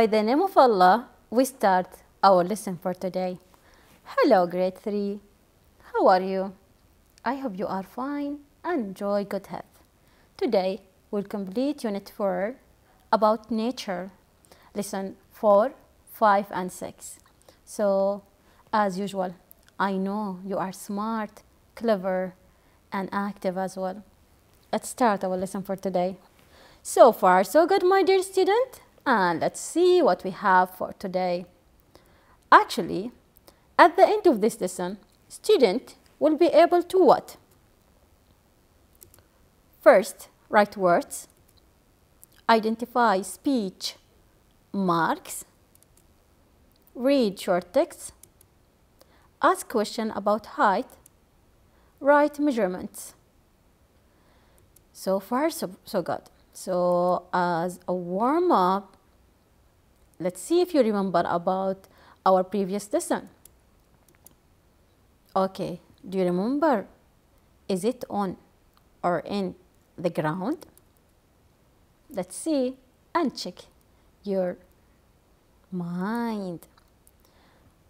by the name of Allah, we start our lesson for today. Hello, grade 3. How are you? I hope you are fine and enjoy good health. Today, we'll complete Unit 4 about nature, lesson 4, 5, and 6. So, as usual, I know you are smart, clever, and active as well. Let's start our lesson for today. So far, so good, my dear student. And let's see what we have for today. Actually, at the end of this lesson, student will be able to what? First, write words, identify speech marks, read short texts, ask question about height, write measurements. So far, so, so good. So as a warm up, let's see if you remember about our previous lesson. Okay, do you remember? Is it on or in the ground? Let's see and check your mind.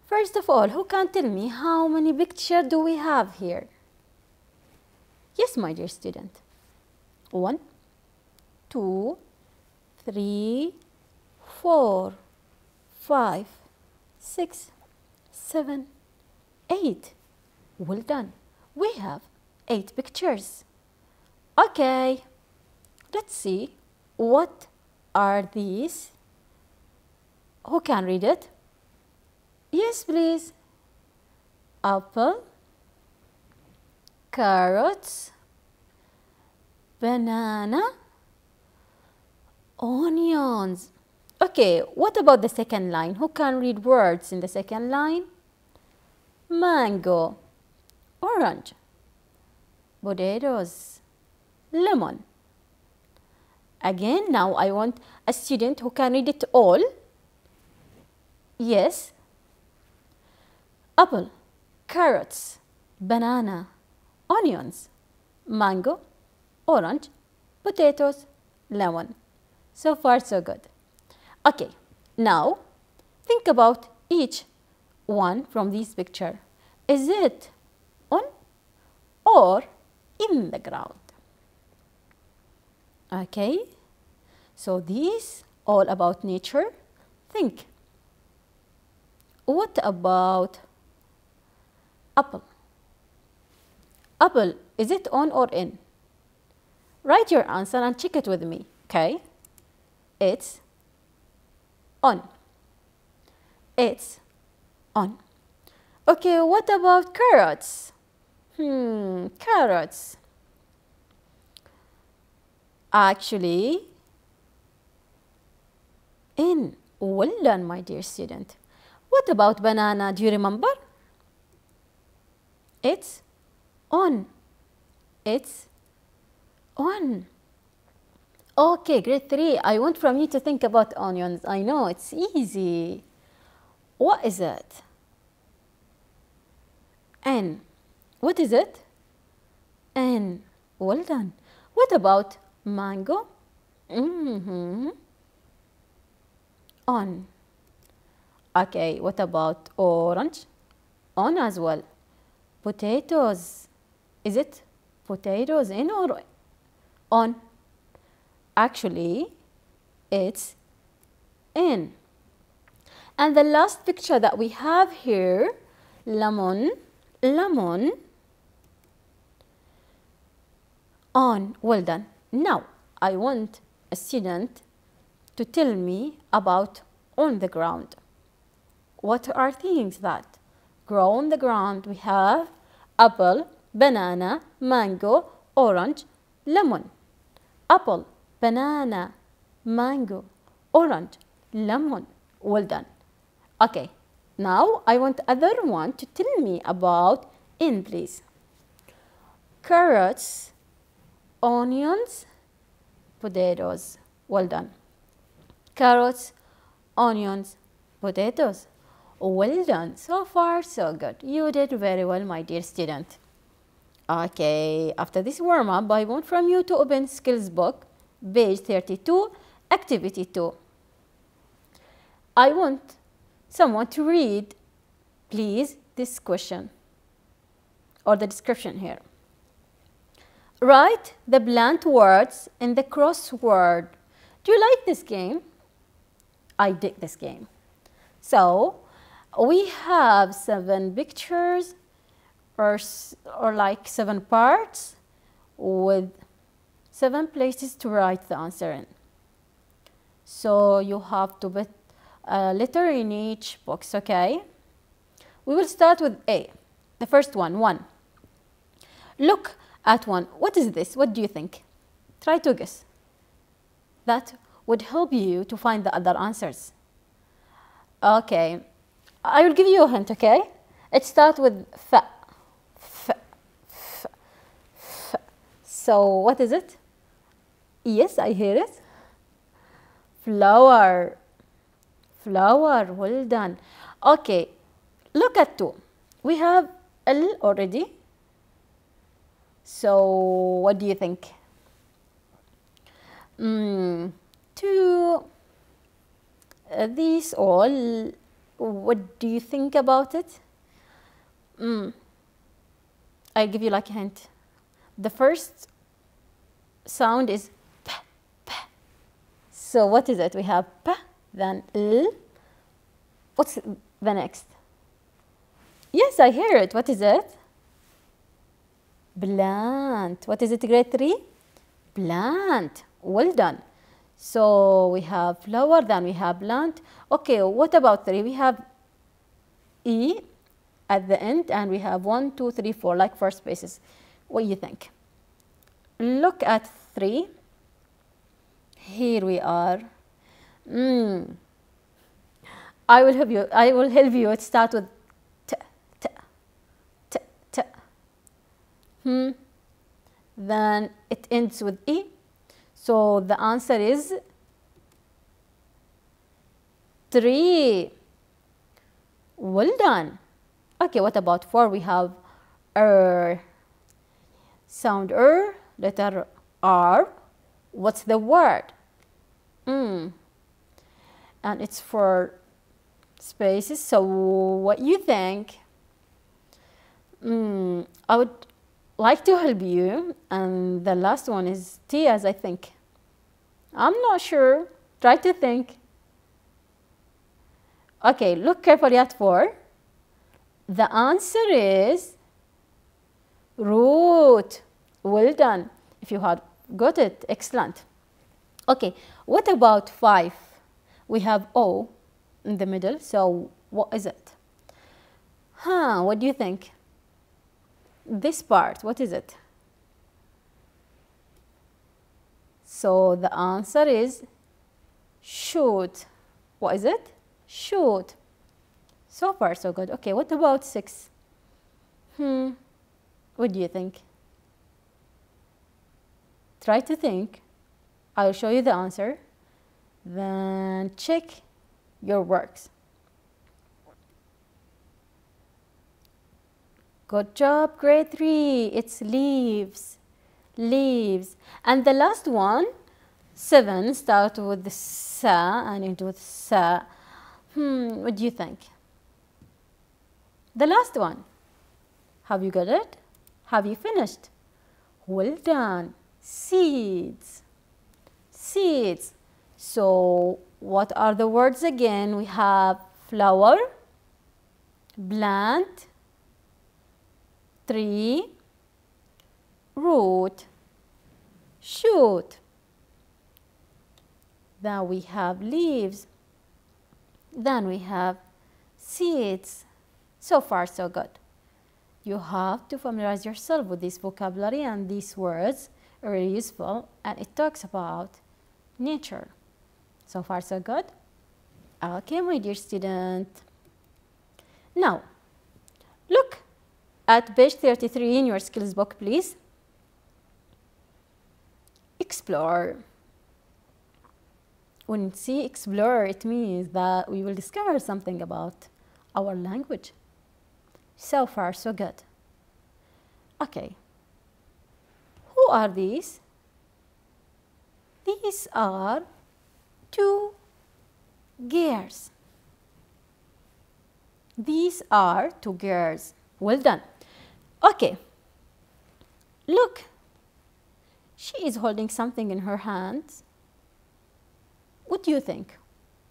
First of all, who can tell me how many pictures do we have here? Yes, my dear student. One, two, three, four, five, six, seven, eight. Well done. We have eight pictures. Okay, let's see what are these. Who can read it? Yes, please. Apple, carrots, banana, onions. Okay, what about the second line? Who can read words in the second line? Mango, orange, potatoes, lemon. Again, now I want a student who can read it all. Yes. Apple, carrots, banana, onions, mango, orange, potatoes, lemon. So far, so good. Okay, now think about each one from this picture. Is it on or in the ground? Okay, so these all about nature. Think, what about apple? Apple, is it on or in? Write your answer and check it with me, okay? It's on. It's on. Okay, what about carrots? Hmm, carrots. Actually, in. Well done, my dear student. What about banana? Do you remember? It's on. It's on. Okay, grade three. I want from you to think about onions. I know it's easy. What is it? N. What is it? N. Well done. What about mango? Mm-hmm. On. Okay, what about orange? On as well. Potatoes. Is it potatoes in or on? Actually, it's in. And the last picture that we have here, lemon, lemon, on. Well done. Now, I want a student to tell me about on the ground. What are things that grow on the ground? We have apple, banana, mango, orange, lemon. Apple, banana, mango, orange, lemon. Well done. Okay, now I want other one to tell me about in please. Carrots, onions, potatoes. Well done. Carrots, onions, potatoes. Well done. So far, so good. You did very well, my dear student. Okay, after this warm-up, I want from you to open skills book, page 32, activity 2. I want someone to read, please, this question or the description here. Write the blank words in the crossword. Do you like this game? I dig this game. So we have seven pictures or, or like seven parts with seven places to write the answer in. So you have to put a letter in each box, okay? We will start with A, the first one, one. Look at one. What is this? What do you think? Try to guess. That would help you to find the other answers. Okay, I will give you a hint, okay? It starts with fa. F, f, f. So what is it? Yes, I hear it. Flower. Flower, well done. Okay, look at two. We have L already. So what do you think? Mm, two, uh, these all, what do you think about it? Mm, I'll give you like a hint. The first sound is. So what is it? We have p, then l. What's the next? Yes, I hear it. What is it? Plant. What is it, grade 3? Plant. Well done. So we have flower, then we have plant. Okay, what about 3? We have E at the end and we have one, two, three, four, like four spaces. What do you think? Look at 3. Here we are. Mm. I will help you. I will help you. It starts with t t t. t. hmm, then it ends with E. So the answer is 3. Well done. Okay, what about 4? We have er, sound er, letter R. What's the word? Mm. And it's for spaces. So what you think? Mm, I would like to help you. And the last one is Tia's, I think. I'm not sure. Try to think. Okay, look carefully at four. The answer is root. Well done. If you had got it, excellent. Okay, what about five? We have O in the middle, so what is it? Huh, what do you think? this part, what is it? So the answer is shoot. What is it? Shoot. So far, so good. Okay, what about six? Hmm, what do you think? Try to think. I'll show you the answer. Then check your works. Good job, grade three. It's leaves, leaves. And the last one, seven, start with the sa and end with sa. Hmm, what do you think? The last one. Have you got it? Have you finished? Well done. Seeds. Seeds. So what are the words again? We have flower, plant, tree, root, shoot. Then we have leaves. Then we have seeds. So far, so good. You have to familiarize yourself with this vocabulary and these words really useful and it talks about nature. So far, so good? Okay, my dear student. Now, look at page 33 in your skills book, please. Explore. When you see explore, it means that we will discover something about our language. So far, so good. Okay. Are these? These are two gears. These are two gears. Well done. Okay. Look. She is holding something in her hands. What do you think?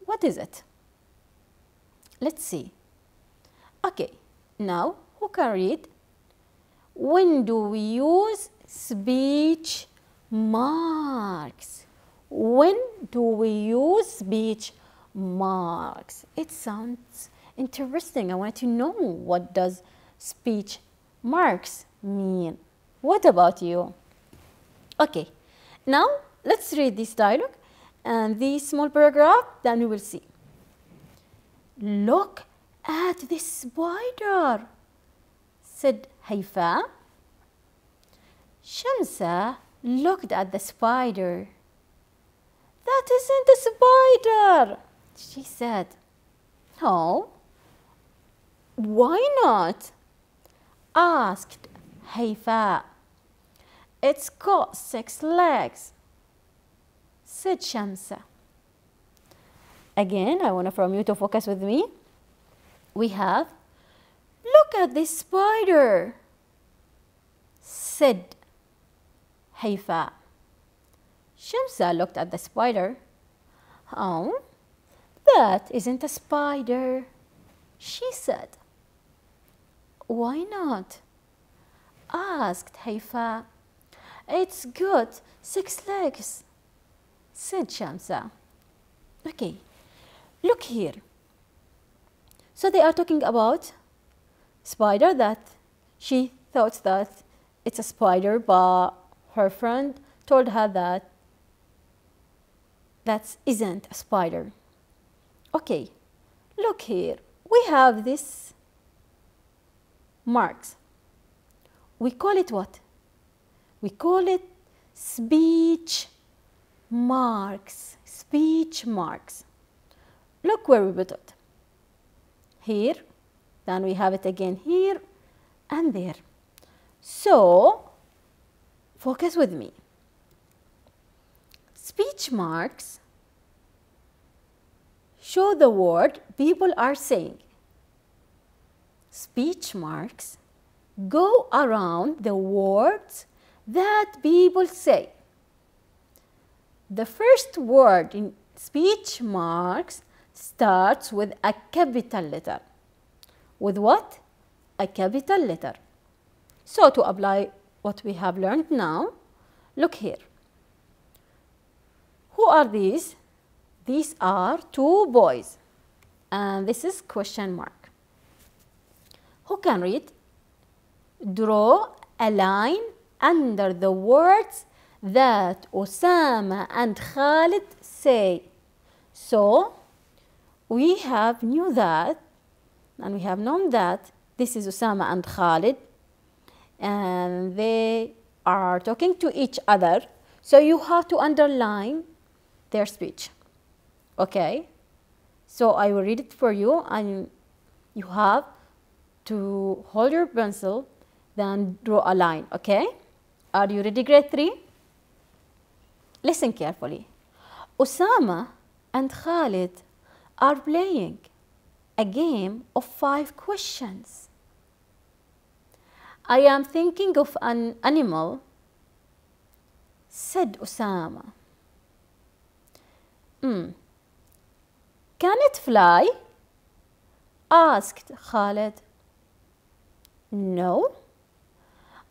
What is it? Let's see. Okay, now who can read? When do we use speech marks? When do we use speech marks? It sounds interesting. I want to know what does speech marks mean. What about you? Okay, now let's read this dialogue and this small paragraph, then we will see. Look at this spider, said Haifa. Shamsa looked at the spider. That isn't a spider, she said. No. Why not? asked Haifa. It's got six legs, said Shamsa. Again, I want from you to focus with me. We have, look at this spider, said Haifa. Shamsa looked at the spider. Oh, that isn't a spider, she said. Why not? asked Haifa. It's good, six legs, said Shamsa. Okay, look here. So they are talking about spider that she thought that it's a spider, but her friend told her that that isn't a spider. Okay, look here. We have this marks. We call it what? We call it speech marks. Speech marks. Look where we put it. Here, then we have it again here and there. So, focus with me. Speech marks show the word people are saying. Speech marks go around the words that people say. The first word in speech marks starts with a capital letter. With what? A capital letter. So to apply what we have learned now, look here. Who are these? These are two boys. And this is question mark. Who can read? Draw a line under the words that Osama and Khalid say. So we have knew that and we have known that this is Osama and Khalid and they are talking to each other. So you have to underline their speech. Okay? So I will read it for you and you have to hold your pencil, then draw a line, okay? Are you ready, grade 3? Listen carefully. Osama and Khalid are playing a game of five questions. I am thinking of an animal, said Osama. Hmm. Can it fly? asked Khalid. No,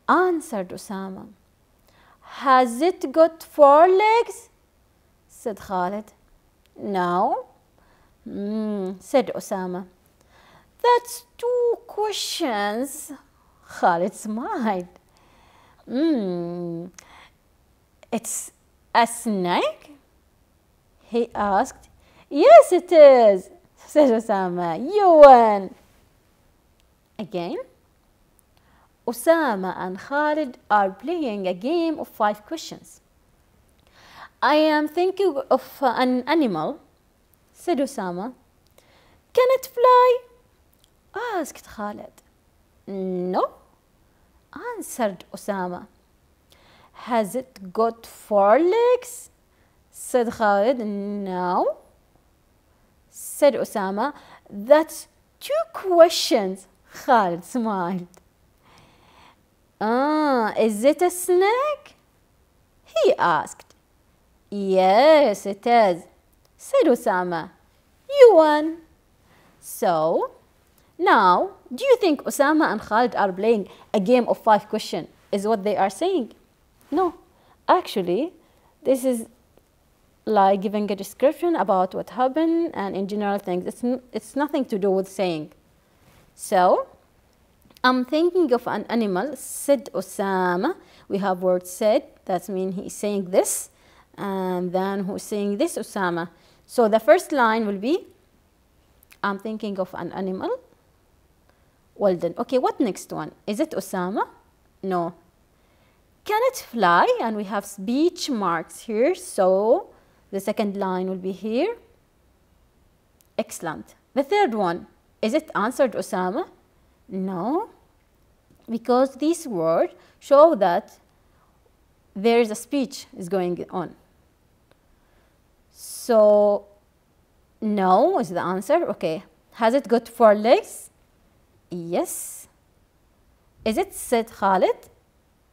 answered Osama. Has it got four legs? said Khalid. No, mm, said Osama. That's two questions. Khalid smiled. Mm, it's a snake? He asked. Yes, it is, said Osama. You win. Again, Osama and Khalid are playing a game of five questions. I am thinking of an animal, said Osama. Can it fly? asked Khalid. No, answered Osama. Has it got four legs? said Khalid. No, said Osama. That's two questions. Khalid smiled. Ah, is it a snake? He asked. Yes, it is, said Osama. You won. So, now, do you think Osama and Khalid are playing a game of five questions? Is what they are saying? No, actually, this is like giving a description about what happened and in general things. It's, it's nothing to do with saying. So, I'm thinking of an animal, said Osama. We have word said, that means he's saying this. And then who's saying this, Osama. So the first line will be, I'm thinking of an animal. Well done. Okay, what next one? Is it Osama? No. Can it fly? And we have speech marks here. So the second line will be here. Excellent. The third one, is it answered Osama? No, because these words show that there is a speech is going on. So, no is the answer. Okay. Has it got four legs? Yes. Is it said Khalid?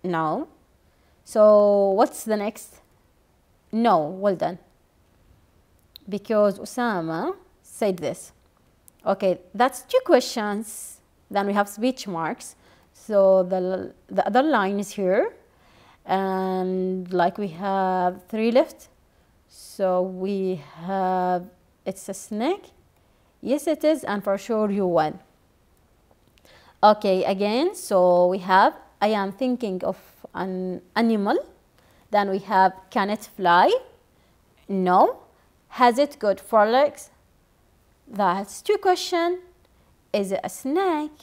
No. So, what's the next? No. Well done. Because Osama said this. Okay, that's two questions. Then we have speech marks. So the, the other line is here. And like we have three left. So we have, it's a snake. Yes, it is. And for sure you won. Okay, again, so we have, I am thinking of an animal. Then we have, can it fly? No. Has it got four legs? That's two questions. Is it a snake?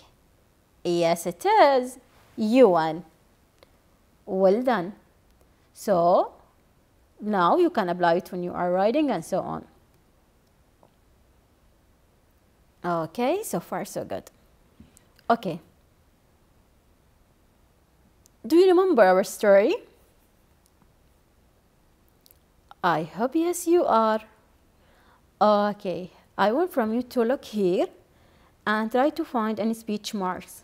Yes, it is. You won. Well done. So, now you can apply it when you are writing and so on. Okay, so far so good. Okay. Do you remember our story? I hope yes you are. Okay, I want from you to look here and try to find any speech marks.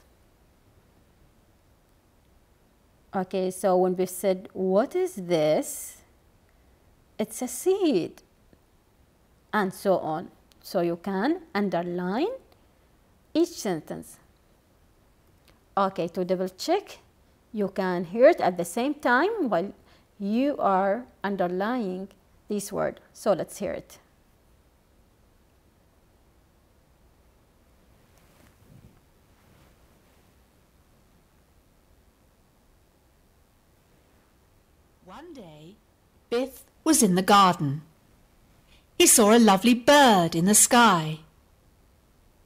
Okay, so when we said, what is this? It's a seed. And so on. So you can underline each sentence. Okay, to double check, you can hear it at the same time while you are underlying this word. So let's hear it. One day, Biff was in the garden. He saw a lovely bird in the sky.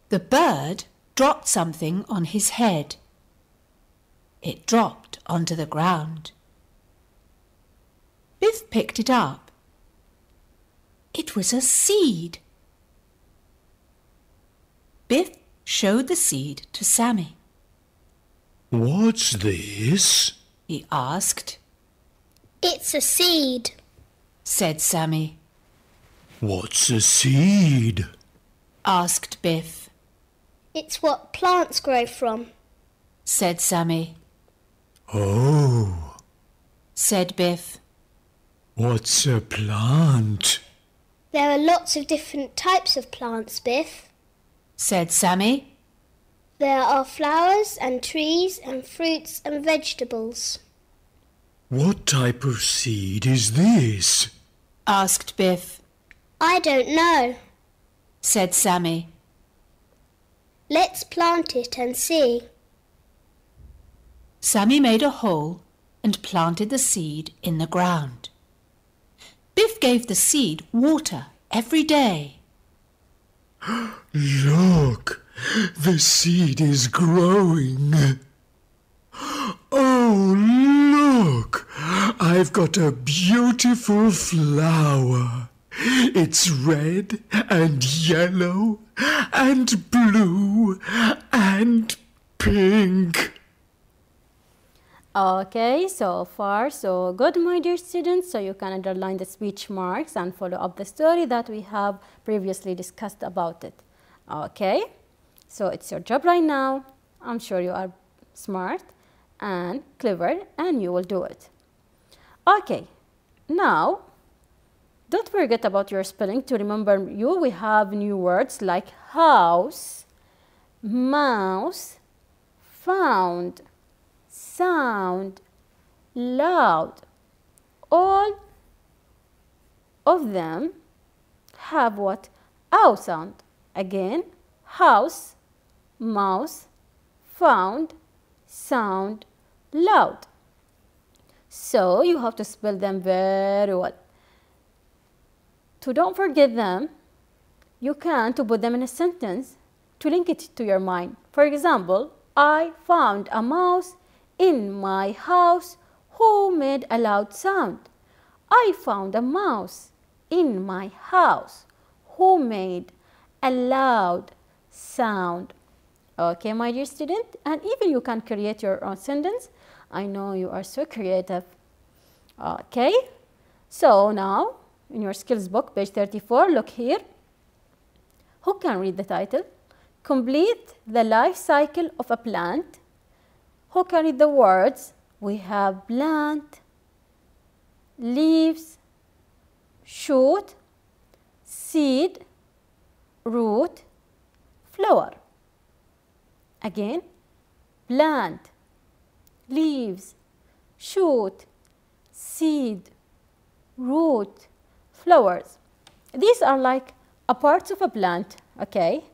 The bird dropped something on his head. It dropped onto the ground. Biff picked it up. It was a seed. Biff showed the seed to Sammy. What's this? He asked. It's a seed, said Sammy. What's a seed? asked Biff, it's what plants grow from. said Sammy, Oh, said Biff, what's a plant? There are lots of different types of plants, Biff. said Sammy, There are flowers and trees and fruits and vegetables. What type of seed is this? asked Biff, I don't know. said Sammy. Let's plant it and see. Sammy made a hole and planted the seed in the ground. Biff gave the seed water every day. Look, the seed is growing. Oh, look, I've got a beautiful flower. It's red and yellow and blue and pink. Okay, so far so good, my dear students. So you can underline the speech marks and follow up the story that we have previously discussed about it. Okay, So it's your job right now. I'm sure you are smart and clever and you will do it. Okay, now don't forget about your spelling to remember you. We have new words like house, mouse, found, sound, loud. All of them have what? Ow sound. Again, house, mouse, found, sound, loud. So you have to spell them very well. To don't forget them, you can to put them in a sentence to link it to your mind. For example, I found a mouse in my house who made a loud sound. I found a mouse in my house who made a loud sound. Okay, my dear student, and even you can create your own sentence. I know you are so creative. Okay, so now in your skills book, page 34, look here. Who can read the title? Complete the life cycle of a plant. Who read the words? We have plant, leaves, shoot, seed, root, flower. Again, plant, leaves, shoot, seed, root, flowers. These are like a parts of a plant, okay?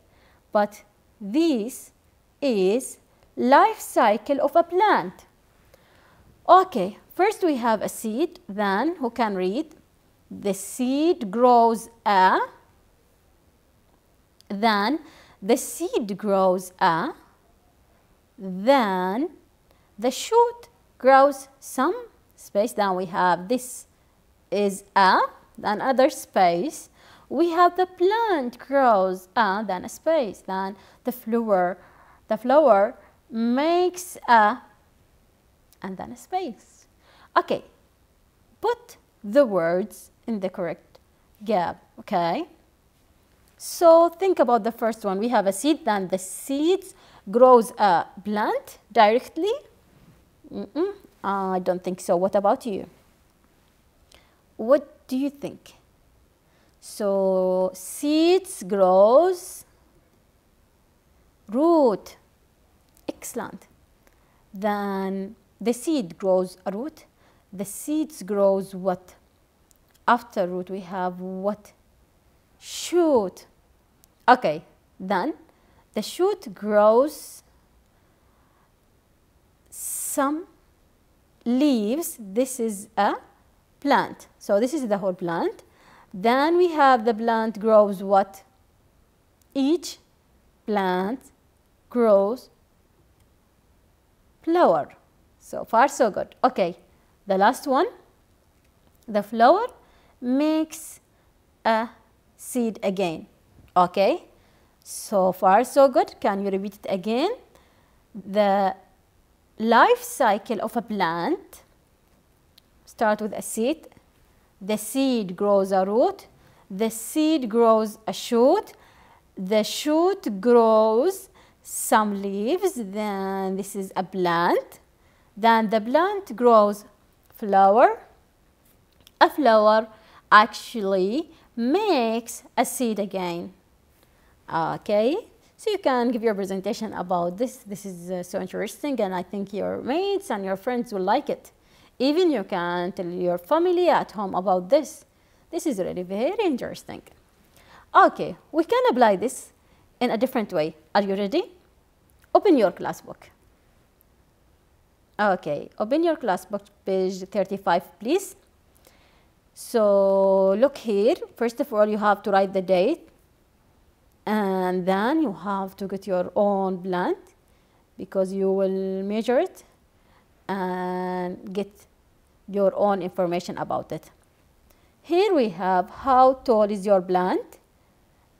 But this is life cycle of a plant. Okay, first we have a seed, then who can read? The seed grows a, then the seed grows a, then the shoot grows some space, then we have this is a, then other space, we have the plant grows a, then a space, then the flower, the flower makes a, and then a space. Okay, put the words in the correct gap, okay? So think about the first one. We have a seed, then the seeds grows a plant directly. Mm -mm, I don't think so. What about you? What do you think? So seeds grows root. Excellent. Then the seed grows a root. The seeds grows what? After root we have what? Shoot. Okay, then the shoot grows some leaves. This is a plant. So this is the whole plant. Then we have the plant grows what? Each plant grows flower. So far so good. Okay, the last one. The flower makes a seed again. Okay, so far so good. Can you repeat it again? The life cycle of a plant start with a seed. The seed grows a root. The seed grows a shoot. The shoot grows some leaves. Then this is a plant. Then the plant grows flower. A flower actually makes a seed again. Okay, so you can give your presentation about this. This is uh, so interesting and I think your mates and your friends will like it. Even you can tell your family at home about this. This is really very interesting. Okay, we can apply this in a different way. Are you ready? Open your class book. Okay, open your class book, page 35, please. So look here. First of all, you have to write the date. And then you have to get your own plant because you will measure it and get your own information about it. Here we have how tall is your plant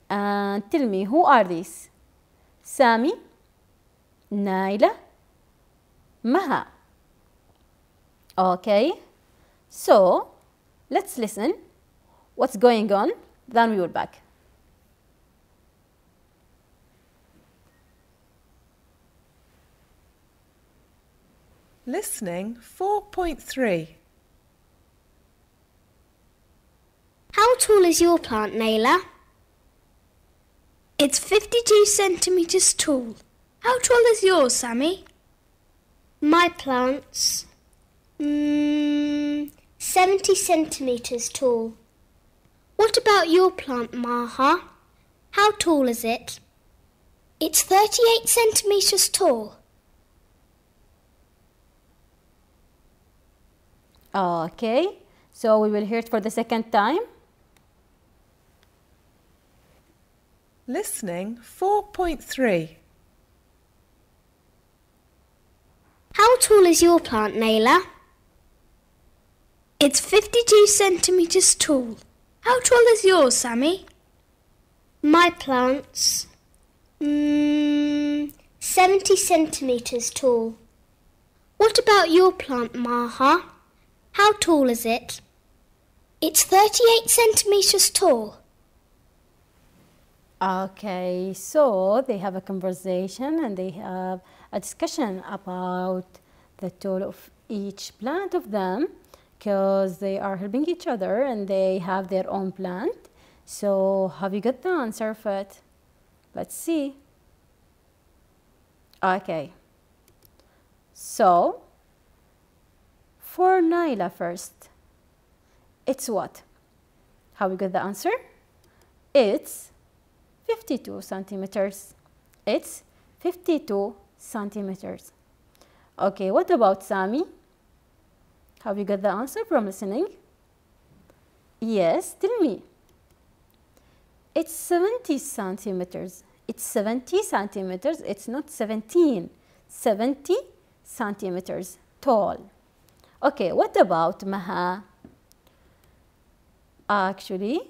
and tell me who are these? سامي نايلة مها Okay so let's listen. What's going on? Then we will back. Listening 4.3 How tall is your plant, Naila? It's 52 centimetres tall. How tall is yours, Sammy? My plant's mm, 70 centimetres tall. What about your plant, Maha? How tall is it? It's 38 centimetres tall. Okay, so we will hear it for the second time. Listening 4.3. How tall is your plant, Naila? It's 52 centimetres tall. How tall is yours, Sammy? My plant's mm, 70 centimetres tall. What about your plant, Maha? How tall is it? It's 38 centimetres tall. Okay, so they have a conversation and they have a discussion about the tall of each plant of them because they are helping each other and they have their own plant. So have you got the answer for it? Let's see. Okay. So for Naila first, it's what? Have we got the answer? It's 52 centimeters. It's 52 centimeters. Okay, what about Sami? Have you got the answer from listening? Yes, tell me. It's 70 centimeters. It's 70 centimeters. It's not 17. 70 centimeters tall. Okay, what about Maha? Actually,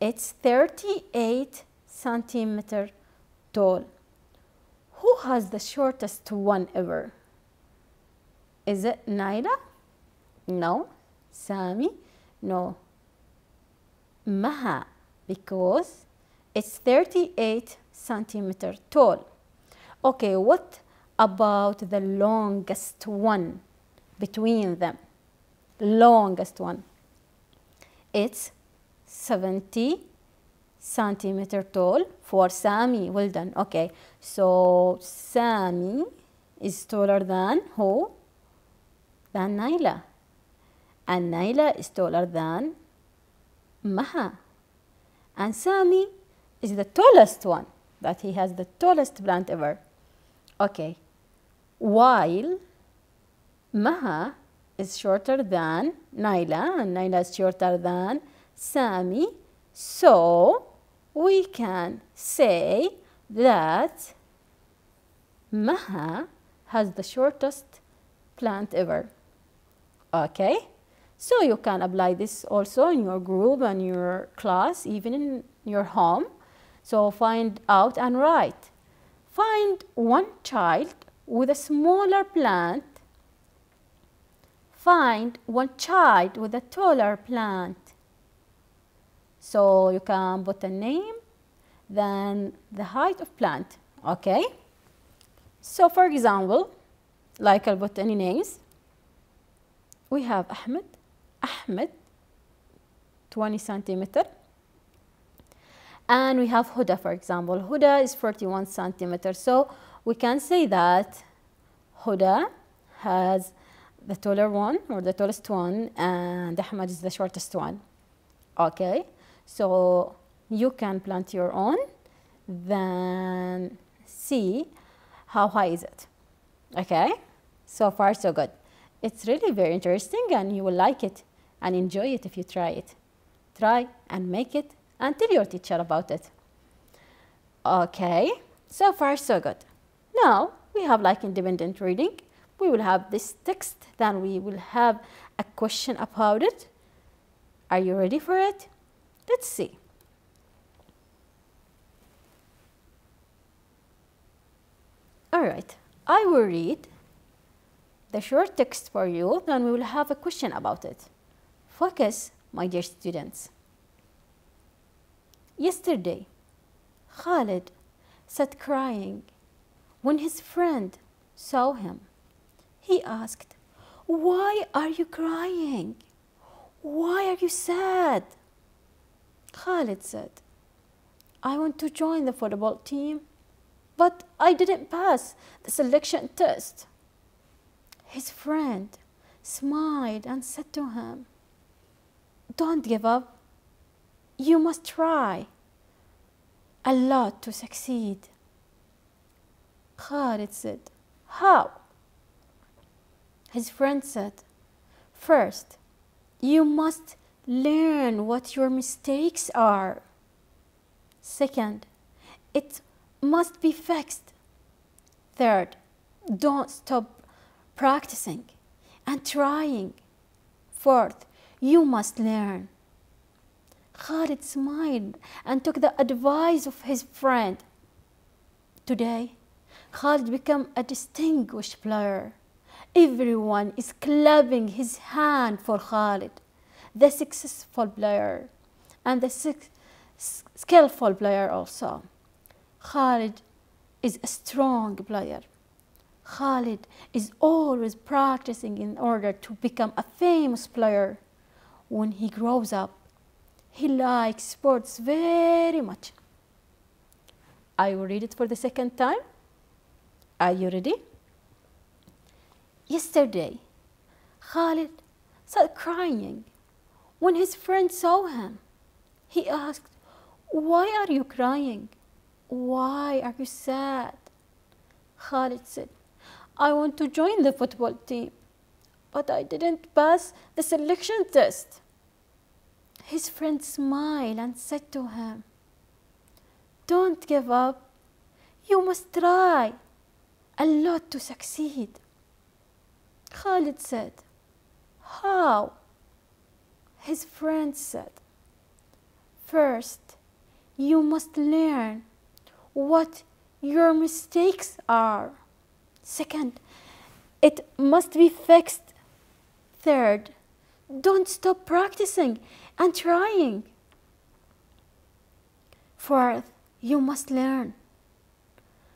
it's 38 centimeter tall. Who has the shortest one ever? Is it Naila? No. Sami? No. Maha, because it's 38 centimeter tall. Okay, what about the longest one between them? Longest one. It's 70 centimeter tall for Sami. Well done. Okay, so Sami is taller than who? Than Naila. And Naila is taller than Maha. And Sami is the tallest one, that he has the tallest plant ever. Okay, while Maha is shorter than Naila, and Naila is shorter than Sami, so we can say that Maha has the shortest plant ever. Okay? So you can apply this also in your group and your class, even in your home. So find out and write. Find one child with a smaller plant. Find one child with a taller plant. So you can put a name, then the height of plant, okay? So for example, like I'll put any names. We have Ahmed, Ahmed, 20 centimeter. And we have Huda, for example. Huda is 41 centimeters. So we can say that Huda has the taller one or the tallest one and Ahmed is the shortest one. Okay, so you can plant your own, then see how high is it. Okay, so far so good. It's really very interesting and you will like it and enjoy it if you try it. Try and make it and tell your teacher about it. Okay, so far so good. Now we have like independent reading. We will have this text, then we will have a question about it. Are you ready for it? Let's see. All right, I will read the short text for you, then we will have a question about it. Focus, my dear students. Yesterday, Khalid sat crying when his friend saw him. He asked, Why are you crying? Why are you sad? Khalid said, I want to join the football team, but I didn't pass the selection test. His friend smiled and said to him, Don't give up. You must try a lot to succeed. Khalid said, How? His friend said, First, you must learn what your mistakes are. Second, it must be fixed. Third, don't stop practicing and trying. Fourth, you must learn. Khalid smiled and took the advice of his friend. Today, Khalid became a distinguished player. Everyone is clapping his hand for Khalid, the successful player and the skillful player also. Khalid is a strong player. Khalid is always practicing in order to become a famous player. When he grows up, he likes sports very much. I will read it for the second time. Are you ready? Yesterday, Khalid started crying. When his friend saw him, he asked, Why are you crying? Why are you sad? Khalid said, I want to join the football team, but I didn't pass the selection test. His friend smiled and said to him, Don't give up. You must try a lot to succeed. Khalid said, How? His friend said, First, you must learn what your mistakes are. Second, it must be fixed. Third, don't stop practicing and trying. Fourth, you must learn.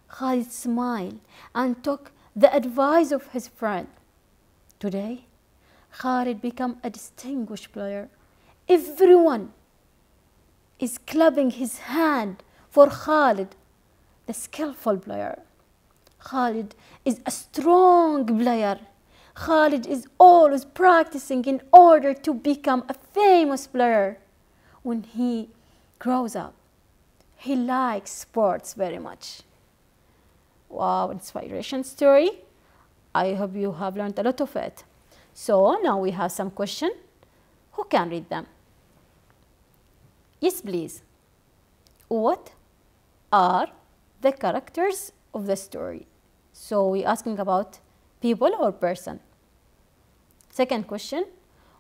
Khalid smiled and took the advice of his friend. Today, Khalid became a distinguished player. Everyone is clapping his hand for Khalid, the skillful player. Khalid is a strong player. Khalid is always practicing in order to become a famous player. When he grows up, he likes sports very much. Wow, inspiration story. I hope you have learned a lot of it. So now we have some question. Who can read them? Yes, please. What are the characters of the story? So we're asking about people or person. Second question,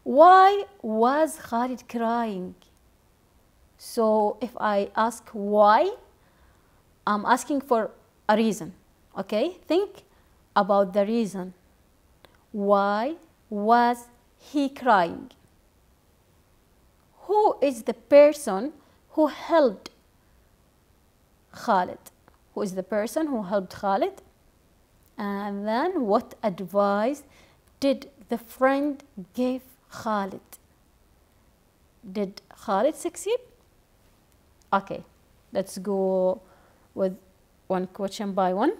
why was Khalid crying? So if I ask why, I'm asking for a reason, okay? Think about the reason. Why was he crying? Who is the person who helped Khalid? Who is the person who helped Khalid? And then what advice did the friend give Khalid? Did Khalid succeed? Okay, let's go with one question by one.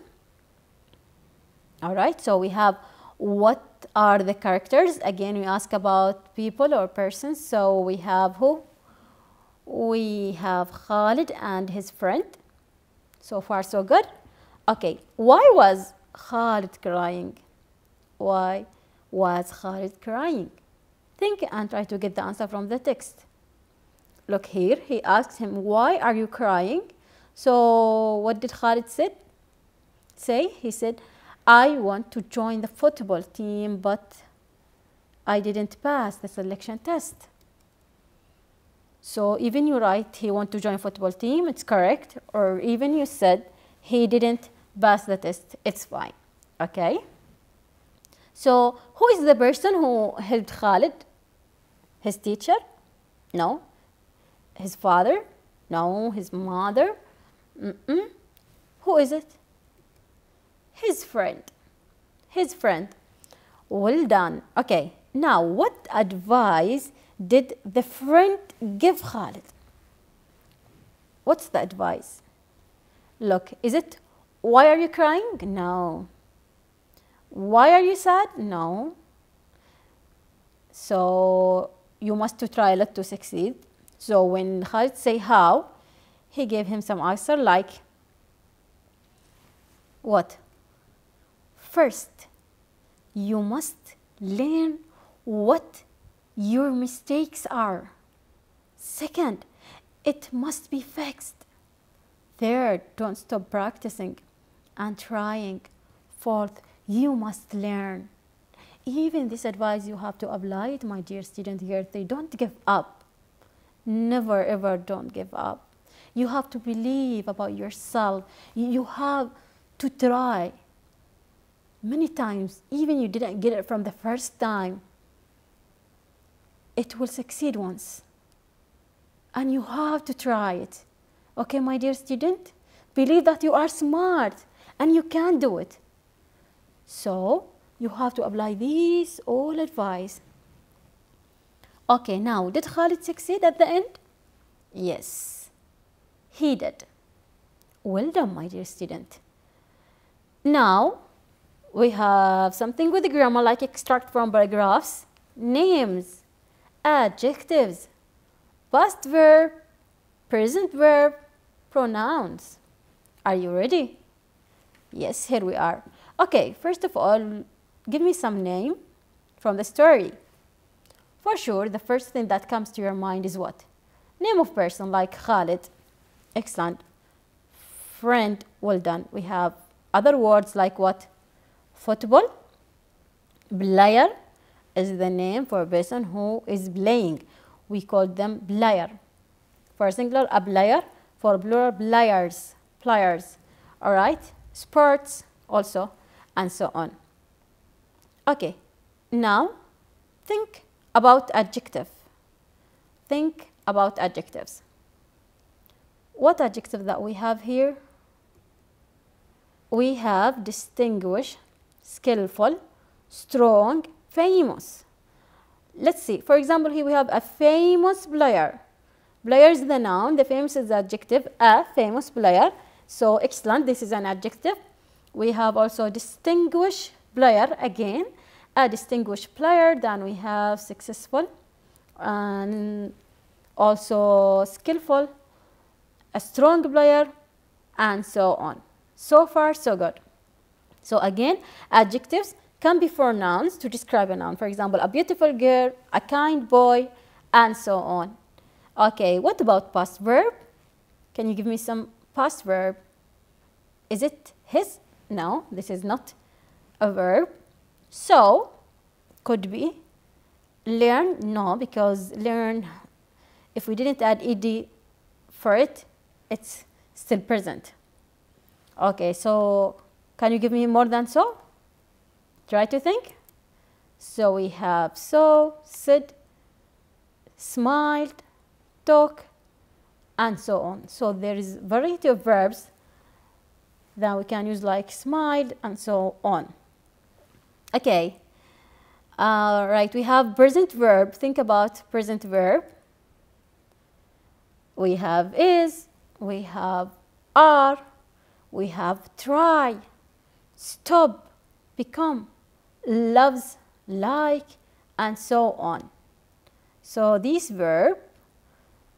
All right, so we have what are the characters? Again, we ask about people or persons. So we have who? We have Khalid and his friend. So far, so good. Okay, why was Khalid crying? Why was Khalid crying? Think and try to get the answer from the text. Look here, he asks him, why are you crying? So what did Khalid said? say? He said, I want to join the football team, but I didn't pass the selection test. So even you write he want to join football team, it's correct. Or even you said he didn't pass the test, it's fine. Okay? So who is the person who helped Khalid? His teacher? No. His father? No. His mother? Mm -mm. Who is it? His friend. His friend. Well done. Okay, now what advice did the friend give Khalid? What's the advice? Look, is it why are you crying? No. Why are you sad? No. So you must to try a lot to succeed. So when Khalid say how, he gave him some answer like what? First, you must learn what your mistakes are. Second, it must be fixed. Third, don't stop practicing and trying. Fourth, you must learn. Even this advice you have to apply it, my dear student here. They don't give up. Never ever don't give up. You have to believe about yourself. You have to try. Many times, even you didn't get it from the first time, it will succeed once. And you have to try it. Okay, my dear student? Believe that you are smart and you can do it. So, you have to apply these all advice. Okay, now, did Khalid succeed at the end? Yes, he did. Well done, my dear student. Now, we have something with the grammar like extract from paragraphs, names, adjectives, past verb, present verb, pronouns. Are you ready? Yes, here we are. Okay, first of all, give me some name from the story. For sure, the first thing that comes to your mind is what? Name of person like Khalid. Excellent. Friend, well done. We have other words like what? Football. Player is the name for a person who is playing. We call them player. For singular, a player. For plural, players. Players. All right? Sports also, and so on. Okay, now think about adjective. Think about adjectives. What adjective that we have here? We have distinguished, skillful, strong, famous. Let's see. For example, here we have a famous player. Player is the noun, the famous is the adjective, a famous player. So excellent, this is an adjective. We have also distinguished player again, a distinguished player. Then we have successful and also skillful, a strong player, and so on. So far, so good. So again, adjectives can be for nouns to describe a noun. For example, a beautiful girl, a kind boy, and so on. Okay, what about past verb? Can you give me some past verb? Is it his? No, this is not a verb. So, could be learn? No, because learn, if we didn't add ed for it, it's still present. Okay, so can you give me more than so? Try to think. So we have so, said, smiled, talk, and so on. So there is variety of verbs that we can use like smiled and so on. Okay. Uh, right, we have present verb. Think about present verb. We have is, we have are, we have try, stop, become, loves, like, and so on. So these verbs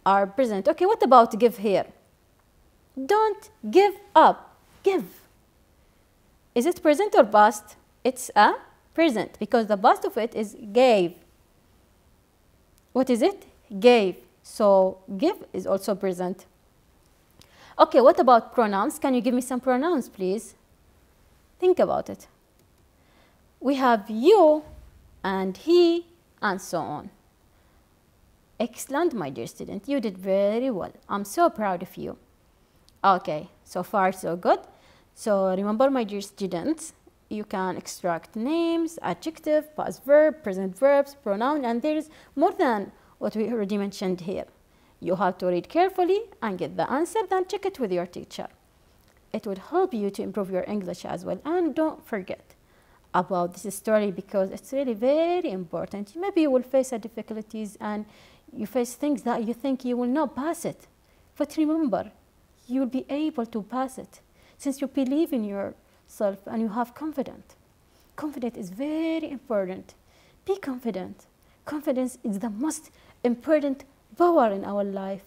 are present. Okay, what about give here? Don't give up. Give. Is it present or past? It's a present because the past of it is gave. What is it? Gave. So give is also present. Okay, what about pronouns? Can you give me some pronouns, please? Think about it. We have you and he and so on. Excellent, my dear student. You did very well. I'm so proud of you. Okay, so far so good. So remember, my dear students, you can extract names, adjective, past verb, present verbs, pronoun, and there is more than what we already mentioned here. You have to read carefully and get the answer, then check it with your teacher. It would help you to improve your English as well. And don't forget, about this story because it's really very important. Maybe you will face difficulties and you face things that you think you will not pass it. But remember, you'll be able to pass it since you believe in yourself and you have confidence. Confidence is very important. Be confident. Confidence is the most important power in our life.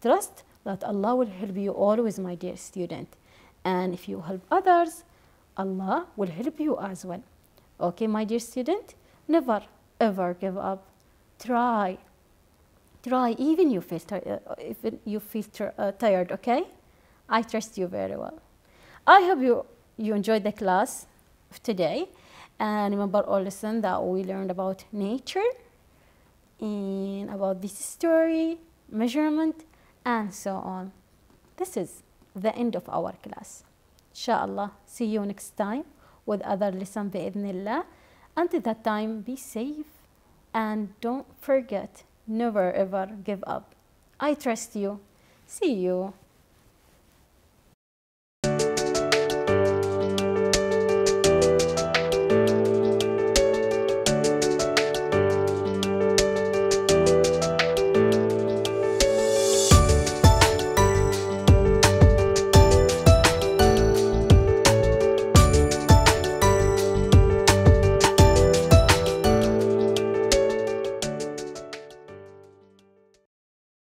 Trust that Allah will help you always, my dear student. And if you help others, Allah will help you as well. Okay, my dear student, never ever give up. Try. Try even you feel uh, if you feel uh, tired, okay? I trust you very well. I hope you, you enjoyed the class of today. And remember all lesson that we learned about nature and about this story, measurement, and so on. This is the end of our class. Inshallah see you next time with other lesson bi'idhnillah. Until that time be safe and don't forget never ever give up. I trust you. See you.